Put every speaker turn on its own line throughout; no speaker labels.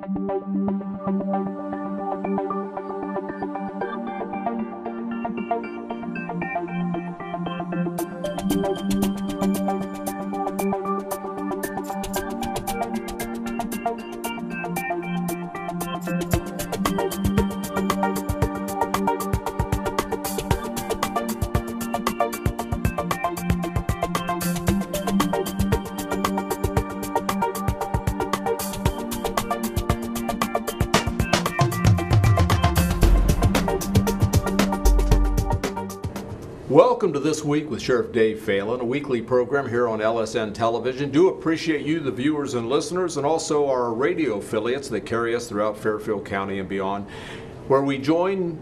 Thank you. Welcome to This Week with Sheriff Dave Phalen, a weekly program here on LSN Television. Do appreciate you, the viewers and listeners, and also our radio affiliates that carry us throughout Fairfield County and beyond, where we join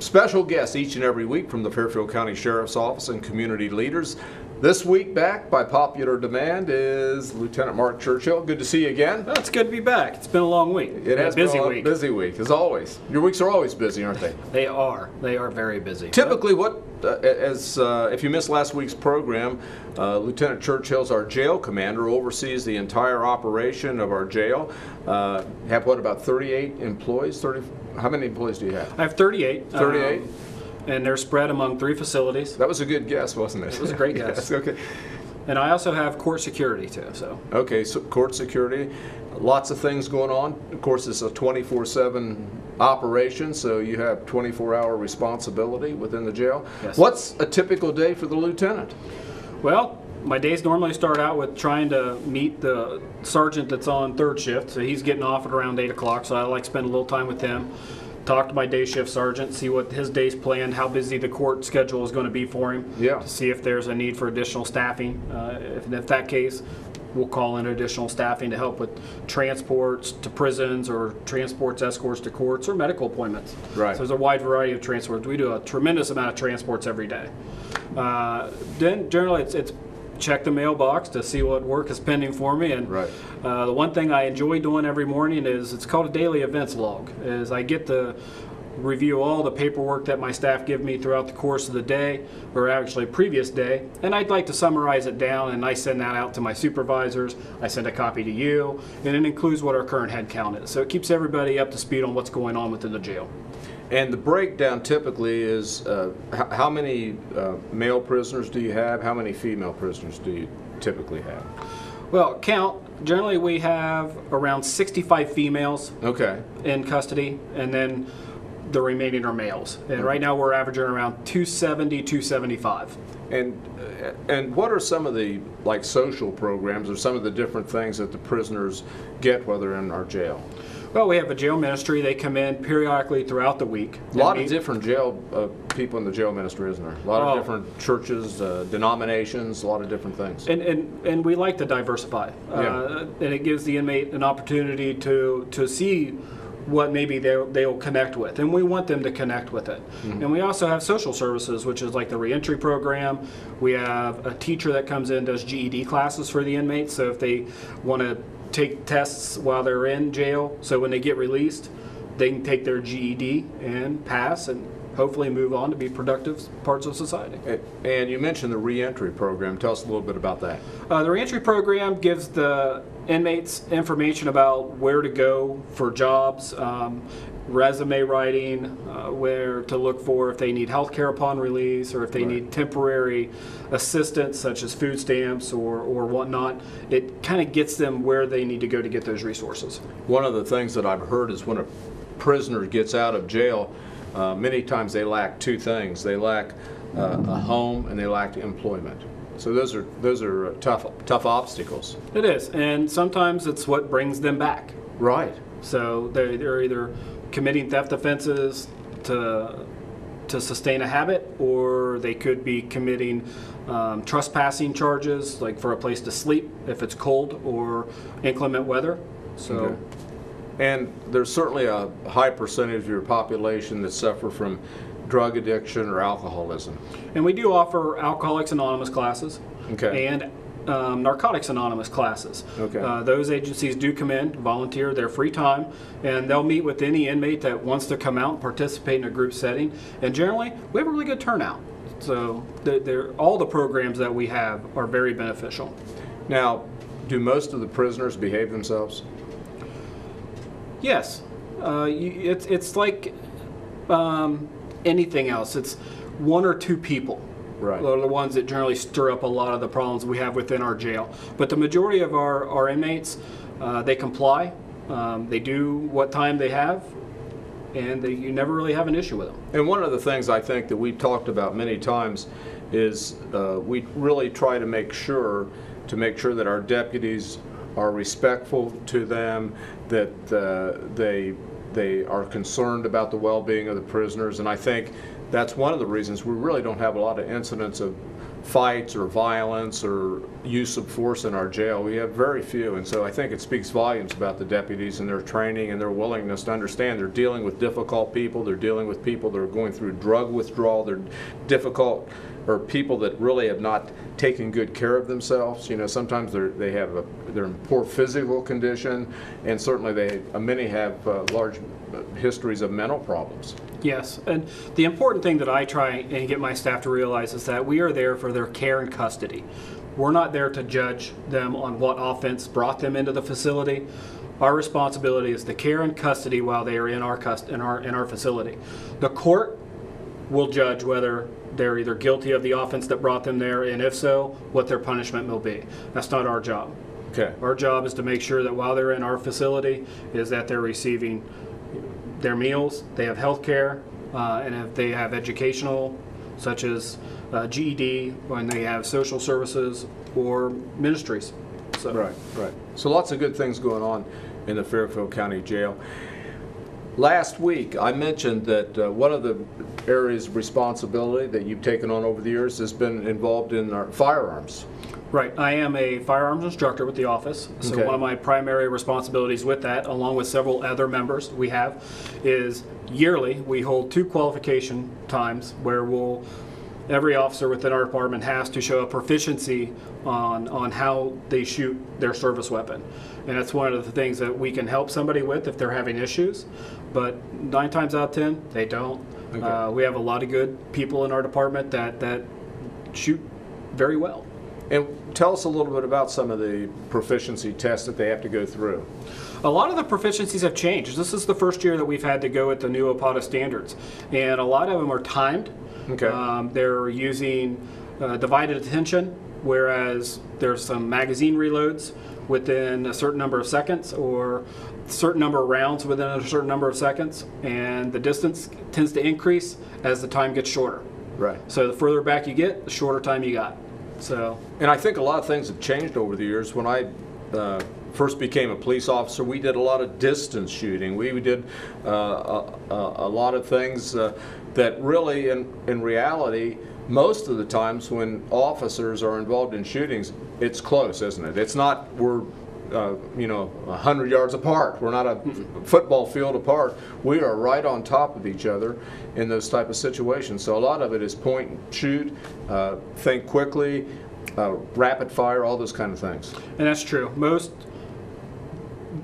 special guests each and every week from the Fairfield County Sheriff's Office and community leaders. This week, back by popular demand, is Lieutenant Mark Churchill. Good to see you again.
Well, it's good to be back. It's been a long week.
It has
a busy
been a
week.
busy week, as always. Your weeks are always busy, aren't they?
They are. They are very busy.
Typically, what, uh, as uh, if you missed last week's program, uh, Lieutenant Churchill's our jail commander, oversees the entire operation of our jail. Uh, have what about 38 employees? 30? How many employees do you have?
I have 38.
38?
um, and they're spread among three facilities.
That was a good guess, wasn't it?
It was a great guess.
Yes, okay.
And I also have court security too. So
Okay, so court security, lots of things going on. Of course, it's a 24/7 operation, so you have 24-hour responsibility within the jail.
Yes.
What's a typical day for the lieutenant?
Well, my days normally start out with trying to meet the sergeant that's on third shift. So he's getting off at around 8 o'clock. So I like to spend a little time with him, talk to my day shift sergeant, see what his day's planned, how busy the court schedule is going to be for him.
Yeah.
To see if there's a need for additional staffing. Uh, if, if that case, we'll call in additional staffing to help with transports to prisons or transports, escorts to courts or medical appointments.
Right.
So there's a wide variety of transports. We do a tremendous amount of transports every day. Uh, then generally it's, it's check the mailbox to see what work is pending for me. And
Right.
uh, the one thing I enjoy doing every morning is it's called a daily events log. Is I get to review all the paperwork that my staff give me throughout the course of the day, or actually previous day, and I'd like to summarize it down. And I send that out to my supervisors. I send a copy to you, and it includes what our current head count is. So it keeps everybody up to speed on what's going on within the jail.
And the breakdown typically is, uh, h- how many uh, male prisoners do you have? How many female prisoners do you typically have?
Well, count. Generally, we have around 65 females
Okay,
in custody, and then the remaining are males. And right now, we're averaging around 270, 275.
and, uh, and what are some of the, like, social programs or some of the different things that the prisoners get while they're in our jail?
Well, we have a jail ministry. They come in periodically throughout the week.
A lot
and
of
meet-
different jail, uh, people in the jail ministry, isn't there? A lot
Oh.
of different churches, uh, denominations, a lot of different things.
And, and, and we like to diversify. Uh, and it gives the inmate an opportunity to, to see what maybe they'll, they'll connect with. And we want them to connect with it. And we also have social services, which is like the reentry program. We have a teacher that comes in, does GED classes for the inmates. So if they want to take tests while they're in jail, so when they get released, they can take their GED and pass and hopefully move on to be productive parts of society.
And you mentioned the reentry program. Tell us a little bit about that.
Uh, the reentry program gives the inmates information about where to go for jobs, um, resume writing, uh, where to look for if they need health care upon release or if they
Right.
need temporary assistance such as food stamps or, or whatnot. It kind of gets them where they need to go to get those resources.
One of the things that I've heard is when a prisoner gets out of jail, uh, many times they lack two things. They lack uh, a home and they lack employment. So those are those are uh, tough tough obstacles.
It is, and sometimes it's what brings them back.
Right.
So they're, they're either committing theft offenses to to sustain a habit, or they could be committing um, trespassing charges, like for a place to sleep if it's cold or inclement weather. So.
Okay. And there's certainly a high percentage of your population that suffer from drug addiction or alcoholism.
And we do offer Alcoholics Anonymous classes
Okay.
and um, Narcotics Anonymous classes.
Okay.
Uh, those agencies do come in, volunteer their free time, and they'll meet with any inmate that wants to come out and participate in a group setting. And generally, we have a really good turnout. So they're, they're, all the programs that we have are very beneficial.
Now, do most of the prisoners behave themselves?
Yes, uh, you, it's it's like um, anything else. It's one or two people.
Right.
Are the ones that generally stir up a lot of the problems we have within our jail. But the majority of our, our inmates, uh, they comply. Um, they do what time they have, and they, you never really have an issue with them.
And one of the things I think that we've talked about many times is uh, we really try to make sure to make sure that our deputies are respectful to them, that uh, they they are concerned about the well-being of the prisoners, and I think that's one of the reasons we really don't have a lot of incidents of fights or violence or use of force in our jail. We have very few, and so I think it speaks volumes about the deputies and their training and their willingness to understand they're dealing with difficult people. They're dealing with people that are going through drug withdrawal. They're difficult or people that really have not taken good care of themselves. You know, sometimes they're they have a they're in poor physical condition, and certainly they many have uh, large uh, histories of mental problems.
Yes, and the important thing that I try and get my staff to realize is that we are there for their care and custody. We're not there to judge them on what offense brought them into the facility. Our responsibility is the care and custody while they are in our cust- in our in our facility. The court will judge whether they're either guilty of the offense that brought them there, and if so, what their punishment will be. That's not our job.
Okay.
Our job is to make sure that while they're in our facility, is that they're receiving their meals, they have health care, uh, and if they have educational, such as uh, GED, when they have social services or ministries. So,
Right, right. So lots of good things going on in the Fairfield County Jail. Last week, I mentioned that uh, one of the areas of responsibility that you've taken on over the years has been involved in our firearms.
Right. I am a firearms instructor with the office. So
Okay.
one of my primary responsibilities with that, along with several other members we have, is yearly we hold two qualification times where we'll every officer within our department has to show a proficiency on on how they shoot their service weapon. And that's one of the things that we can help somebody with if they're having issues. But nine times out of ten, they don't.
Okay.
Uh, we have a lot of good people in our department that, that shoot very well.
And tell us a little bit about some of the proficiency tests that they have to go through.
A lot of the proficiencies have changed. This is the first year that we've had to go with the new OPOTA standards, and a lot of them are timed.
Okay.
Um, they're using uh, divided attention, whereas there's some magazine reloads within a certain number of seconds or certain number of rounds within a certain number of seconds, and the distance tends to increase as the time gets shorter.
Right.
So the further back you get, the shorter time you got. So
And I think a lot of things have changed over the years. When I uh, first became a police officer, we did a lot of distance shooting. We did uh, a, a, lot of things uh, that really, in, in reality, most of the times when officers are involved in shootings, it's close, isn't it? It's not we're uh, you know, 100 yards apart. We're not a football field apart. We are right on top of each other in those type of situations. So a lot of it is point and shoot, uh, think quickly, uh, rapid fire, all those kind of things.
And that's true. Most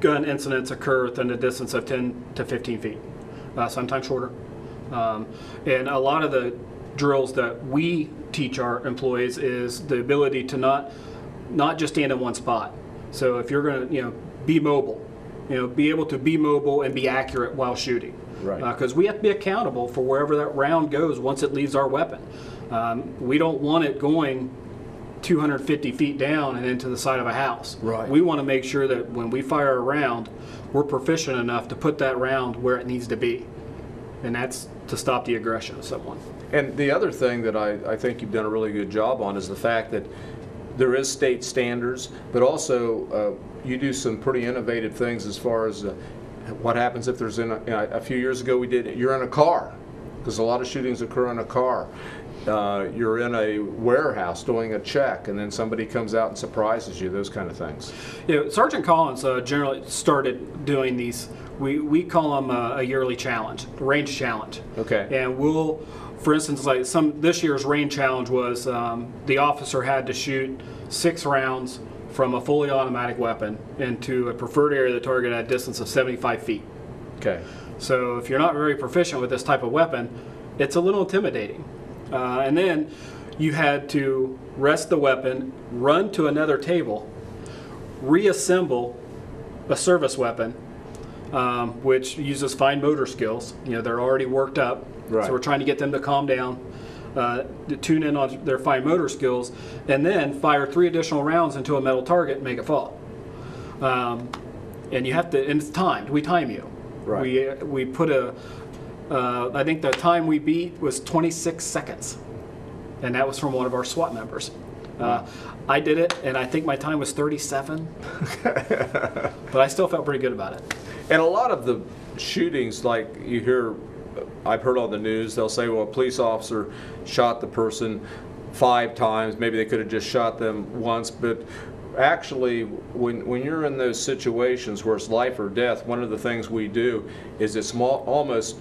gun incidents occur within a distance of 10 to 15 feet, uh, sometimes shorter. Um, and a lot of the drills that we teach our employees is the ability to not not just stand in one spot. So if you're going to, you know, be mobile, you know, be able to be mobile and be accurate while shooting.
Right.
Because we have to be accountable for wherever that round goes once it leaves our weapon. Um, we don't want it going 250 feet down and into the side of a house.
Right.
We want to make sure that when we fire a round, we're proficient enough to put that round where it needs to be. And that's to stop the aggression of someone.
And the other thing that I, I think you've done a really good job on is the fact that there is state standards, but also uh, you do some pretty innovative things as far as uh, what happens if there's in a, you know, a few years ago we did you're in a car because a lot of shootings occur in a car. Uh, you're in a warehouse doing a check, and then somebody comes out and surprises you. Those kind of things.
You know, Sergeant Collins uh, generally started doing these. We, we call them a, a yearly challenge, range challenge.
Okay.
And we'll, for instance, like some this year's range challenge was um, the officer had to shoot six rounds from a fully automatic weapon into a preferred area of the target at a distance of 75 feet.
Okay.
So if you're not very proficient with this type of weapon, it's a little intimidating. Uh, and then you had to rest the weapon, run to another table, reassemble a service weapon, um, which uses fine motor skills. You know, they're already worked up,
Right.
so we're trying to get them to calm down, uh, to tune in on their fine motor skills, and then fire three additional rounds into a metal target and make it fall. Um, and you have to, and it's timed. We time you.
Right.
We uh, we put a. Uh, I think the time we beat was 26 seconds, and that was from one of our SWAT members. Uh, I did it, and I think my time was 37, but I still felt pretty good about it.
And a lot of the shootings, like you hear, I've heard on the news, they'll say, well, a police officer shot the person five times. Maybe they could have just shot them once. But actually, when, when you're in those situations where it's life or death, one of the things we do is it's mo- almost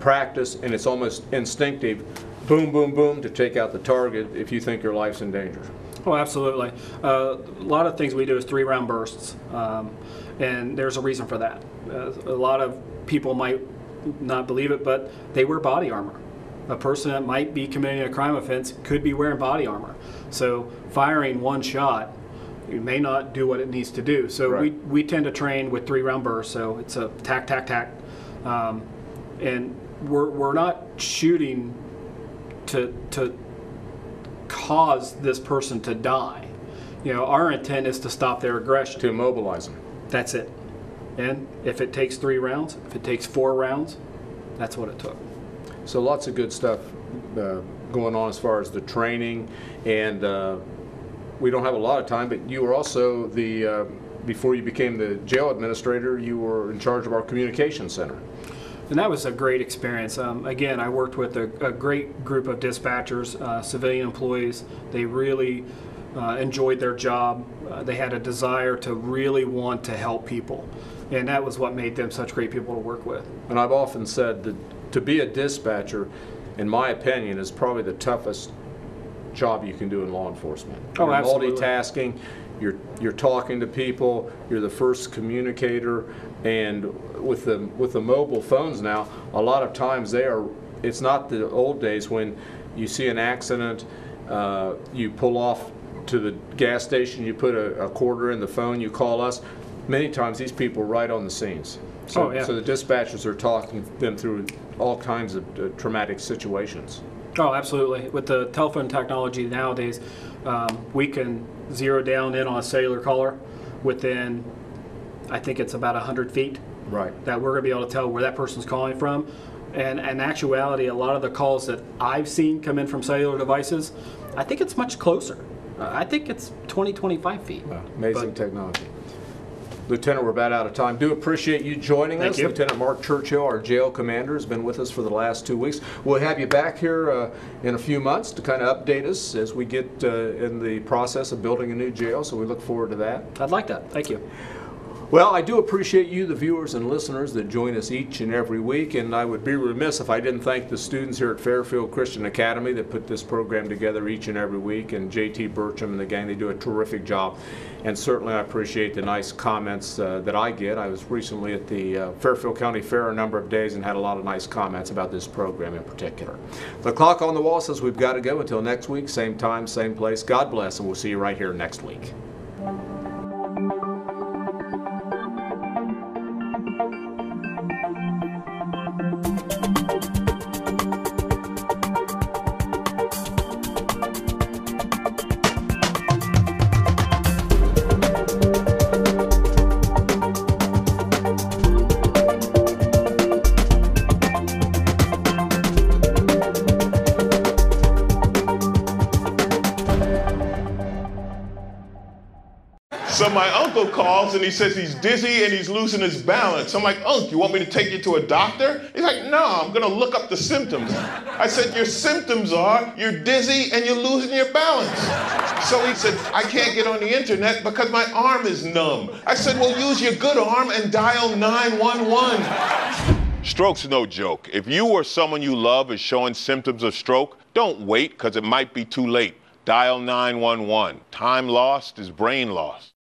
practice and it's almost instinctive. Boom, boom, boom to take out the target if you think your life's in danger.
Oh, absolutely. Uh, a lot of things we do is three round bursts, um, and there's a reason for that. Uh, a lot of people might not believe it, but they wear body armor. A person that might be committing a crime offense could be wearing body armor. So firing one shot it may not do what it needs to do. So
Right.
we, we tend to train with three round bursts. So it's a tack, tack, tack. Um, and we're, we're not shooting to, to cause this person to die. You know, our intent is to stop their aggression.
To immobilize them.
That's it. And if it takes three rounds, if it takes four rounds, that's what it took.
So lots of good stuff uh, going on as far as the training, and uh, we don't have a lot of time. But you were also the uh, before you became the jail administrator, you were in charge of our communication center.
And that was a great experience. Um, again, I worked with a, a great group of dispatchers, uh, civilian employees. They really uh, enjoyed their job. Uh, they had a desire to really want to help people. And that was what made them such great people to work with.
And I've often said that to be a dispatcher, in my opinion, is probably the toughest job you can do in law enforcement.
Oh,
you're
absolutely.
multitasking, you're you're talking to people, you're the first communicator, and with the with the mobile phones now, a lot of times they are. It's not the old days when you see an accident, uh, you pull off to the gas station, you put a, a quarter in the phone, you call us. Many times these people are right on the scenes. So,
Oh, yeah.
so the dispatchers are talking them through all kinds of uh, traumatic situations.
Oh, absolutely. With the telephone technology nowadays, um, we can zero down in on a cellular caller within, I think it's about 100 feet,
Right.
that we're going to be able to tell where that person's calling from. And in actuality, a lot of the calls that I've seen come in from cellular devices, I think it's much closer. I think it's 20, 25 feet.
Amazing
But-
technology. Lieutenant, we're about out of time. Do appreciate you joining
Thank
us.
you.
Lieutenant Mark Churchill, our jail commander, has been with us for the last two weeks. We'll have you back here uh, in a few months to kind of update us as we get uh, in the process of building a new jail. So we look forward to that.
I'd like that. Thank you.
Well, I do appreciate you, the viewers and listeners that join us each and every week, and I would be remiss if I didn't thank the students here at Fairfield Christian Academy that put this program together each and every week, and JT Burcham and the gang, they do a terrific job. And certainly I appreciate the nice comments uh, that I get. I was recently at the uh, Fairfield County Fair a number of days and had a lot of nice comments about this program in particular. The clock on the wall says we've got to go until next week, same time, same place. God bless, and we'll see you right here next week.
Uncle calls and he says he's dizzy and he's losing his balance. I'm like, Unc, you want me to take you to a doctor? He's like, No, I'm gonna look up the symptoms. I said, Your symptoms are you're dizzy and you're losing your balance. So he said, I can't get on the internet because my arm is numb. I said, Well, use your good arm and dial 911. Stroke's no joke. If you or someone you love is showing symptoms of stroke, don't wait because it might be too late. Dial 911. Time lost is brain lost.